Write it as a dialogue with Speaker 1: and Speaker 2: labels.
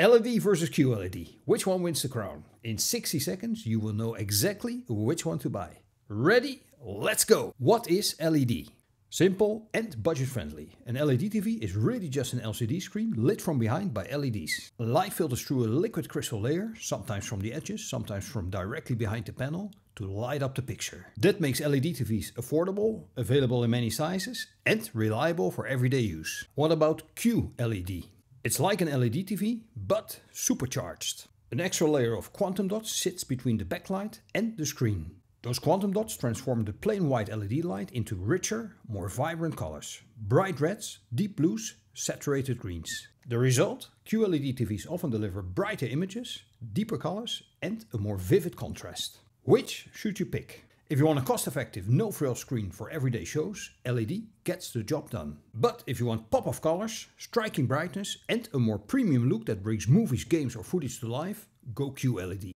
Speaker 1: LED versus QLED. Which one wins the crown? In 60 seconds, you will know exactly which one to buy. Ready? Let's go! What is LED? Simple and budget friendly. An LED TV is really just an LCD screen lit from behind by LEDs. Light filters through a liquid crystal layer, sometimes from the edges, sometimes from directly behind the panel, to light up the picture. That makes LED TVs affordable, available in many sizes, and reliable for everyday use. What about QLED? It's like an LED TV, but supercharged. An extra layer of quantum dots sits between the backlight and the screen. Those quantum dots transform the plain white LED light into richer, more vibrant colors. Bright reds, deep blues, saturated greens. The result? QLED TVs often deliver brighter images, deeper colors and a more vivid contrast. Which should you pick? If you want a cost-effective, no-frills screen for everyday shows, LED gets the job done. But if you want pop-off colors, striking brightness and a more premium look that brings movies, games or footage to life, go QLED.